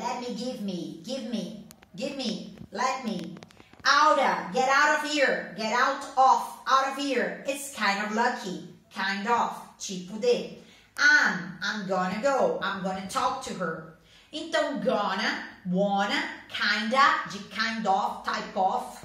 let me give me, give me, give me, let me. Outa, get out of here, get out of, out of here. It's kind of lucky, kind of, tipo de. I'm, I'm gonna go, I'm gonna talk to her. Então, gonna, wanna, kinda, de kind of, type of,